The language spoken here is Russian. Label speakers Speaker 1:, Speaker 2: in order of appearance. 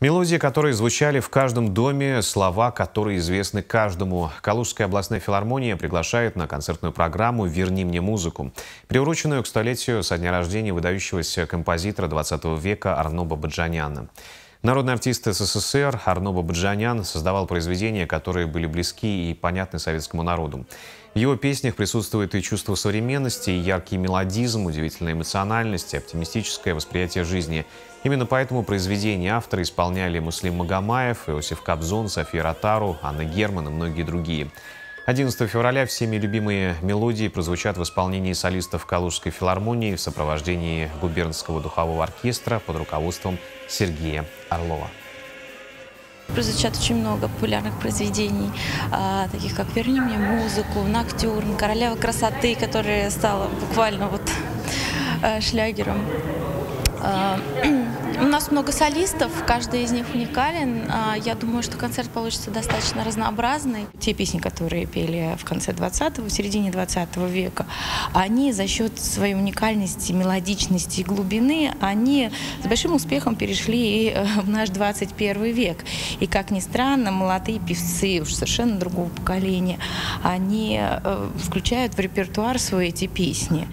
Speaker 1: Мелодии, которые звучали в каждом доме, слова, которые известны каждому. Калужская областная филармония приглашает на концертную программу «Верни мне музыку», приуроченную к столетию со дня рождения выдающегося композитора 20 века Арно Бабаджаняна. Народный артист СССР Арно Бабаджанян создавал произведения, которые были близки и понятны советскому народу. В его песнях присутствует и чувство современности, и яркий мелодизм, удивительная эмоциональность, оптимистическое восприятие жизни. Именно поэтому произведения автора исполняли Муслим Магомаев, Иосиф Кобзон, София Ротару, Анна Герман и многие другие. 11 февраля всеми любимые мелодии прозвучат в исполнении солистов Калужской филармонии в сопровождении губернского духового оркестра под руководством Сергея Орлова.
Speaker 2: Прозвучат очень много популярных произведений, а, таких как «Верни мне музыку», «Ноктюрн», «Королева красоты», которая стала буквально вот э, шлягером. У нас много солистов, каждый из них уникален. А, я думаю, что концерт получится достаточно разнообразный. Те песни, которые пели в конце 20-го, в середине 20 века, они за счет своей уникальности, мелодичности и глубины, они с большим успехом перешли э, в наш 21 век. И, как ни странно, молодые певцы уж совершенно другого поколения, они э, включают в репертуар свои эти песни.